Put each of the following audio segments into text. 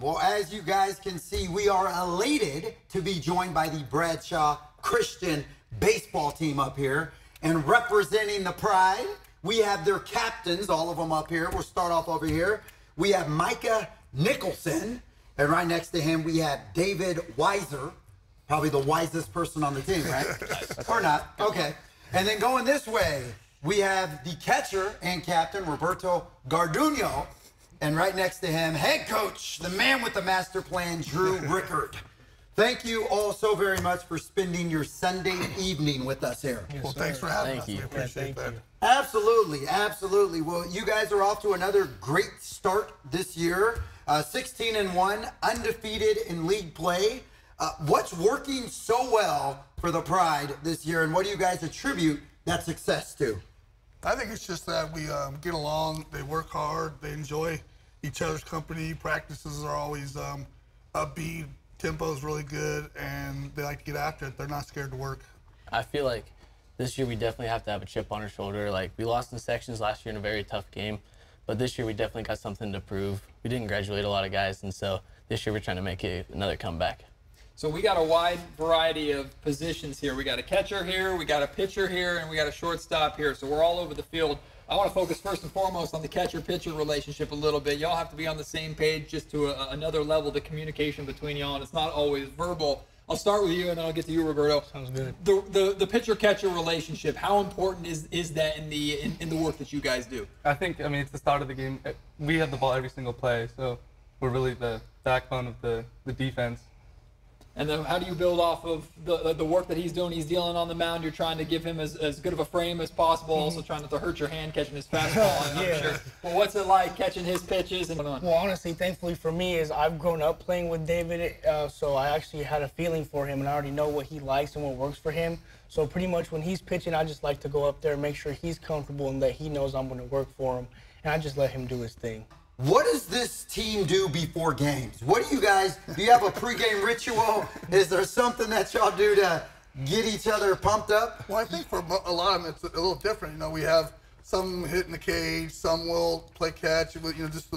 Well, as you guys can see, we are elated to be joined by the Bradshaw Christian baseball team up here. And representing the Pride, we have their captains, all of them up here. We'll start off over here. We have Micah Nicholson. And right next to him, we have David Weiser, probably the wisest person on the team, right? or not. Okay. And then going this way, we have the catcher and captain, Roberto Garduno. And right next to him, head coach, the man with the master plan, Drew Rickard. Thank you all so very much for spending your Sunday evening with us here. Well, thanks for having Thank us. you. We appreciate that. Absolutely, absolutely. Well, you guys are off to another great start this year. Uh, 16 and 1, undefeated in league play. Uh, what's working so well for the Pride this year, and what do you guys attribute that success to? I think it's just that we um, get along. They work hard. They enjoy each other's company. Practices are always um, upbeat. Tempo is really good, and they like to get after it. They're not scared to work. I feel like this year we definitely have to have a chip on our shoulder. Like we lost in sections last year in a very tough game, but this year we definitely got something to prove. We didn't graduate a lot of guys, and so this year we're trying to make another comeback. So we got a wide variety of positions here. We got a catcher here, we got a pitcher here, and we got a shortstop here. So we're all over the field. I want to focus first and foremost on the catcher-pitcher relationship a little bit. Y'all have to be on the same page just to a, another level. The communication between y'all, and it's not always verbal. I'll start with you, and then I'll get to you, Roberto. Sounds good. The the, the pitcher-catcher relationship. How important is is that in the in, in the work that you guys do? I think, I mean, it's the start of the game. We have the ball every single play, so we're really the backbone of the, the defense. And then how do you build off of the, the work that he's doing? He's dealing on the mound. You're trying to give him as, as good of a frame as possible. Also trying not to hurt your hand catching his fastball. I'm Yeah. sure. Well, what's it like catching his pitches and? Well, honestly, thankfully for me, is I've grown up playing with David, uh, so I actually had a feeling for him, and I already know what he likes and what works for him. So pretty much when he's pitching, I just like to go up there and make sure he's comfortable and that he knows I'm going to work for him, and I just let him do his thing. What does this team do before games? What do you guys do? You have a pregame ritual? Is there something that y'all do to get each other pumped up? Well, I think for a lot of them, it's a little different. You know, we have some hitting the cage, some will play catch, you know, just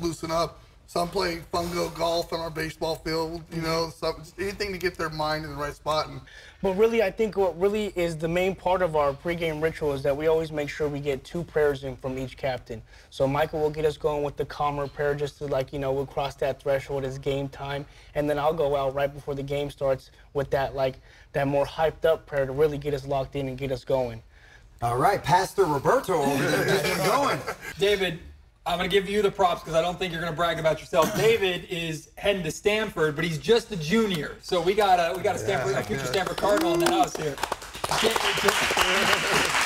loosen up. Some play fungo golf on our baseball field. You know, mm-hmm. some, anything to get their mind in the right spot. And But really, I think what really is the main part of our pregame ritual is that we always make sure we get two prayers in from each captain. So Micah will get us going with the calmer prayer just to like, you know, we'll cross that threshold as game time. And then I'll go out right before the game starts with that like that more hyped up prayer to really get us locked in and get us going. All right, Pastor Roberto over there getting it going. David, I'm going to give you the props because I don't think you're going to brag about yourself. David is heading to Stanford, but he's just a junior. So we got a we got a Stanford, a future Stanford Cardinal in the house here.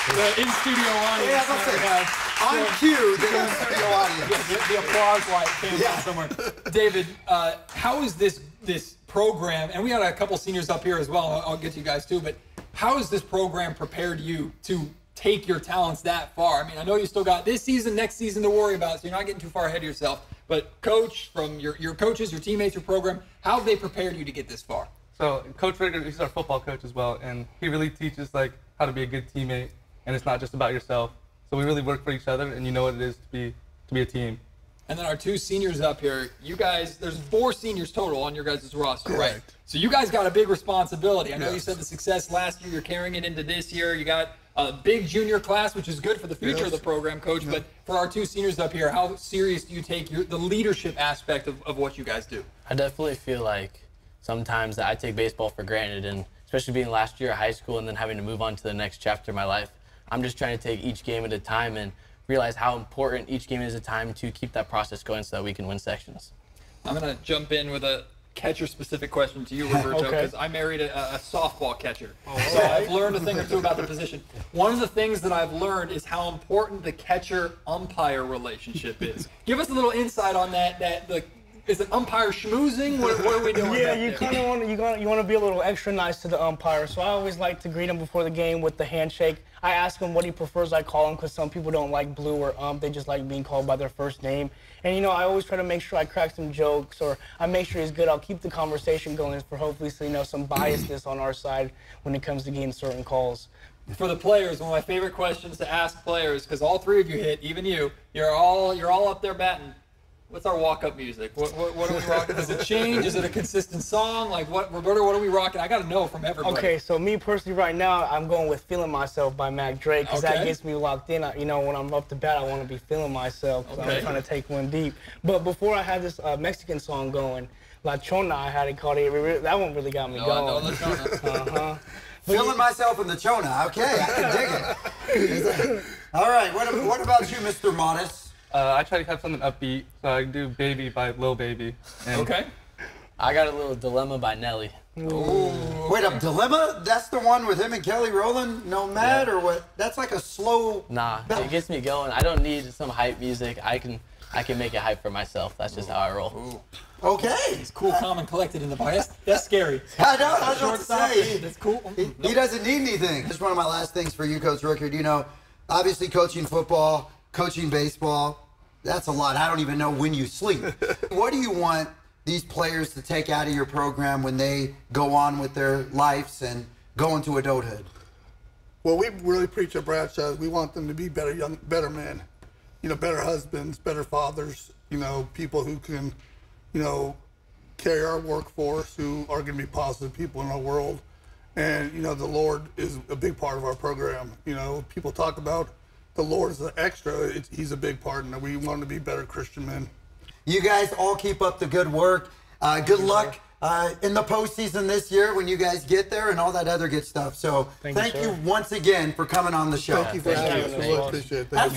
The in studio audience. Yeah, that's it. that we have. On cue, the in-studio audience. Yeah, the, the applause light came Yeah. somewhere. David, uh, how is this this program? And we had a couple seniors up here as well. I'll, I'll get to you guys too. But how has this program prepared you to take your talents that far? I mean, I know you still got this season, next season to worry about, so you're not getting too far ahead of yourself. But coach, from your your coaches, your teammates, your program, how have they prepared you to get this far? So Coach Rickard, he's our football coach as well, and he really teaches like how to be a good teammate, and it's not just about yourself. So we really work for each other, and you know what it is to be to be a team. And then our two seniors up here, you guys, there's four seniors total on your guys' roster, right? Correct. So you guys got a big responsibility. I know you said the success last year, you're carrying it into this year. You got a big junior class, which is good for the future of the program, coach. But for our two seniors up here, how serious do you take your, the leadership aspect of, of what you guys do? I definitely feel like sometimes that I take baseball for granted, and especially being last year of high school and then having to move on to the next chapter of my life, I'm just trying to take each game at a time and realize how important each game is at a time to keep that process going so that we can win sections. I'm going to jump in with a catcher specific question to you, Roberto, Okay. because I married a, a softball catcher. Oh, so I've learned a thing or two about the position. One of the things that I've learned is how important the catcher umpire relationship is. Give us a little insight on that. That the is it umpire schmoozing? What, what are we doing? Yeah, you kind of want to you want you want to be a little extra nice to the umpire. So I always like to greet him before the game with the handshake. I ask him what he prefers I call him because some people don't like blue or ump. They just like being called by their first name. And you know, I always try to make sure I crack some jokes or I make sure he's good. I'll keep the conversation going for hopefully so you know some biasness on our side when it comes to getting certain calls. for the players, one of my favorite questions to ask players, because all three of you hit, even you, you're all you're all up there batting. What's our walk-up music? What, what, what are we rocking? Does it change? Is it a consistent song? Like what, Roberto? What are we rocking? I got to know from everybody. Okay, so me personally, right now, I'm going with "Feeling Myself" by Mac Dre because Okay. that gets me locked in. I, you know, when I'm up to bat, I want to be feeling myself. 'cause Okay. I'm trying to take one deep. But before I had this uh, Mexican song going, La Chona, I had it called it. That one really got me No, I know going. the. Uh-huh. Feeling myself in the Chona. Okay, I can dig it. All right, what, what about you, Mr. Modest? Uh, I try to have something upbeat, so I do "Baby" by Lil Baby. And Okay. I got a little dilemma by Nelly. Wait up, Dilemma? That's the one with him and Kelly Rowland, No Mad, or what? That's like a slow. Nah, Bell- it gets me going. I don't need some hype music. I can I can make it hype for myself. That's just how I roll. Okay. He's Cool, calm, and collected in the bar. That's, that's scary. I know, I was Short, about to say. That's cool. He, he doesn't need anything. Just one of my last things for you, Coach Rickard. You know, obviously coaching football, coaching baseball, that's a lot. I don't even know when you sleep. what do you want these players to take out of your program when they go on with their lives and go into adulthood? Well, we really preach at Bradshaw. We want them to be better young, better men. You know, better husbands, better fathers. You know, people who can, you know, carry our workforce, who are going to be positive people in our world. And you know, the Lord is a big part of our program. You know, people talk about the Lord as an extra. It's, he's a big part, and we want to be better Christian men. You guys all keep up the good work. Uh, good luck uh, in the postseason this year when you guys get there and all that other good stuff. So Thank you, thank you sir. once again for coming on the show. Thank you for thank having us. We really appreciate it. Thank you.